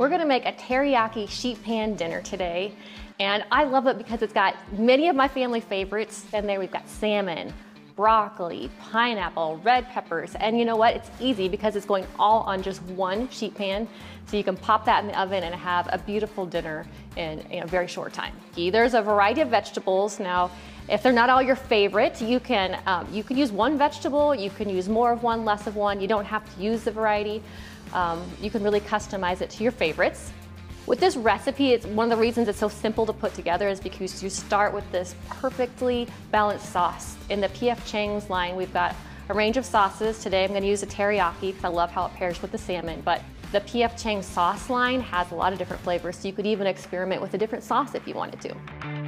We're gonna make a teriyaki sheet pan dinner today. And I love it because it's got many of my family favorites. And there we've got salmon, broccoli, pineapple, red peppers. And you know what? It's easy because it's going all on just one sheet pan. So you can pop that in the oven and have a beautiful dinner in, in a very short time. There's a variety of vegetables. Now, if they're not all your favorite, you can, um, you can use one vegetable, you can use more of one, less of one. You don't have to use the variety. Um, you can really customize it to your favorites. With this recipe, it's one of the reasons it's so simple to put together is because you start with this perfectly balanced sauce. In the PF Chang's line, we've got a range of sauces. Today I'm gonna use a teriyaki because I love how it pairs with the salmon, but the PF Chang sauce line has a lot of different flavors, so you could even experiment with a different sauce if you wanted to.